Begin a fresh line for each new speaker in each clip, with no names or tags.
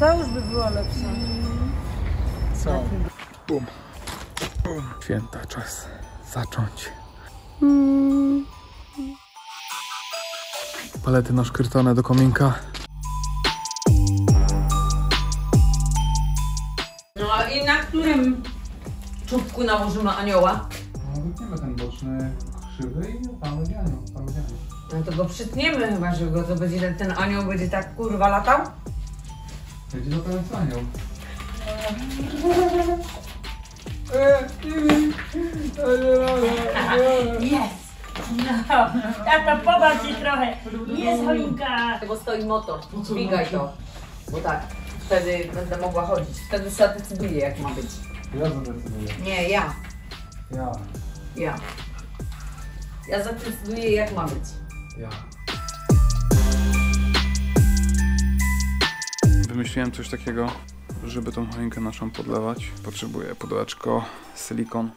Ta już by była lepsza.
Co? Bum. Bum. Święta, czas zacząć. Palety naszkrtane do kominka.
No i na którym czubku nałożymy anioła?
No wytniemy ten boczny krzywy i tam będzie anioł, tam będzie anioł.
No to go przytniemy chyba, że go to będzie ten, ten anioł będzie tak kurwa latał.
Będzie to ten anioł.
Jest! No, tato, pobaw się trochę. Jest choinka.
Bo stoi motor, dźwigaj to. Bo tak, wtedy będę mogła chodzić. Wtedy zadecyduję jak ma być.
Ja zadecyduję.
Nie, ja.
Ja.
Ja. Ja zadecyduję jak ma być.
Ja. Wymyśliłem coś takiego, żeby tą choinkę naszą podlewać. Potrzebuję pudełeczko, silikon.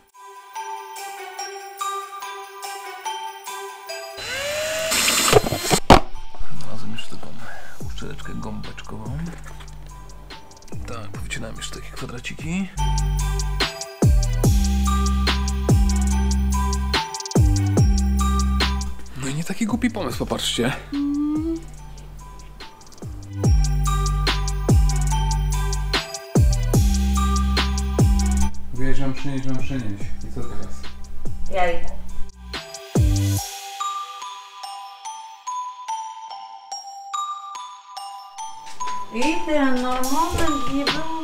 Znalazłem jeszcze taką uszczeleczkę gąbeczkową. Tak, powycinałem jeszcze takie kwadraciki. No i nie taki głupi pomysł, popatrzcie. Przynieść, mam przynieść. I co teraz?
Jajko.
Idę, no moment, nie było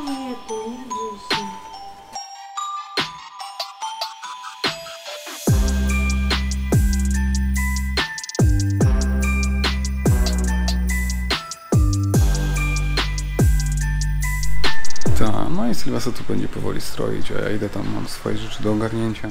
Tak, no i Sylwesa tu będzie powoli stroić, a ja idę tam, mam swoje rzeczy do ogarnięcia.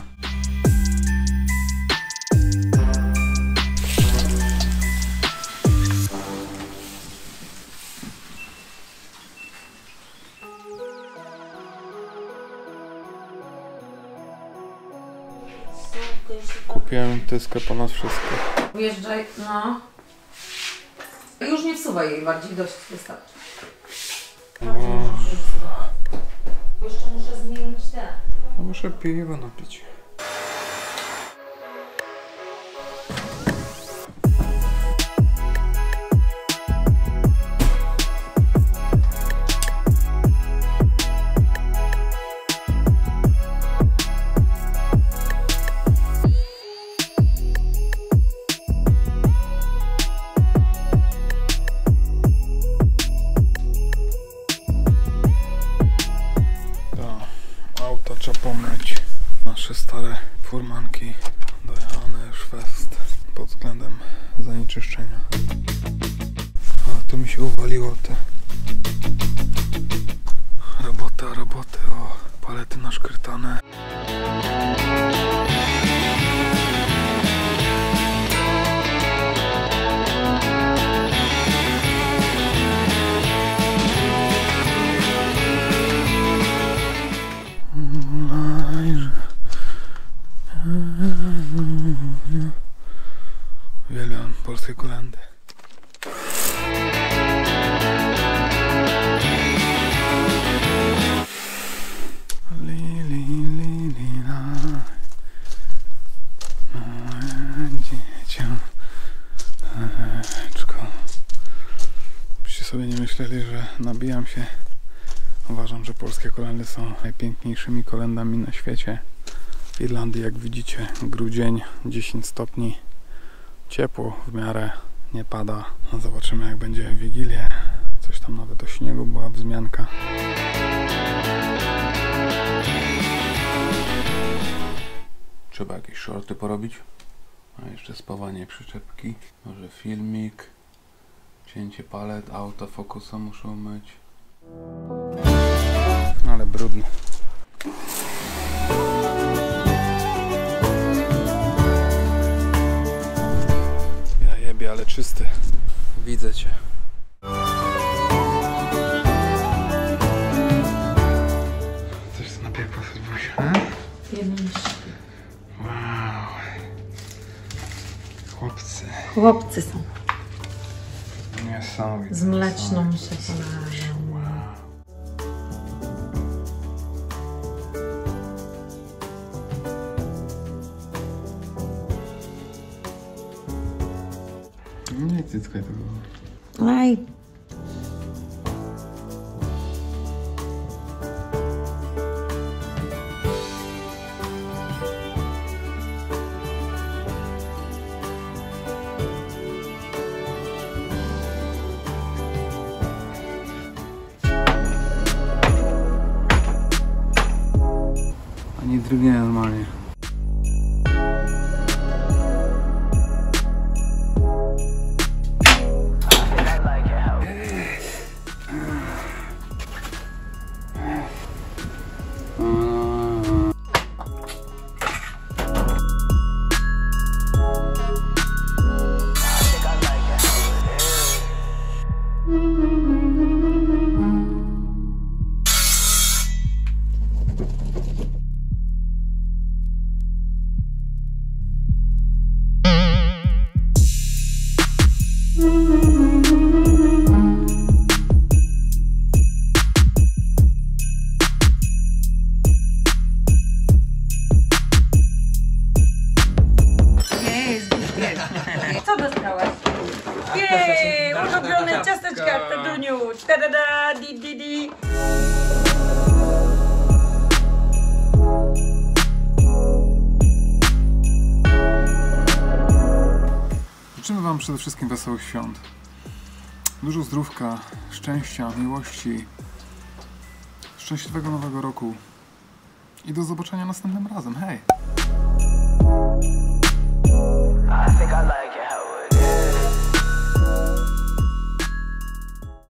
Kupiłem tyskę po nas wszystko.
Wjeżdżaj, no. Już nie wsuwaj jej bardziej, dość wystarczy.
Може пиво напічь. Nasze stare furmanki dojechane już fest pod względem zanieczyszczenia. A tu mi się uwaliło te roboty, a roboty, o palety naszkrtane. Uwielbiam polskie kolendy. Sobie nie myśleli, że nabijam się. Uważam, że polskie kolendy są najpiękniejszymi kolendami na świecie. W Irlandii, jak widzicie, grudzień 10 stopni. Ciepło w miarę nie pada. No zobaczymy jak będzie w Wigilię. Coś tam nawet o śniegu była wzmianka. Trzeba jakieś shorty porobić. A jeszcze spawanie przyczepki. Może filmik. Cięcie palet, autofokusa muszą myć. Ale brudno. Widzę cię. Coś co napiekła Sylwusia.
Pieniążki.
Wow. Chłopcy.
Chłopcy są
Niesamowite.
z mleczną
niesamowite. Nie cyckaj tego.
Aj.
Drgnie normalnie.
Tadada, di, di, di.
Życzymy Wam przede wszystkim wesołych świąt. Dużo zdrówka, szczęścia, miłości, szczęśliwego nowego roku i do zobaczenia następnym razem. Hej!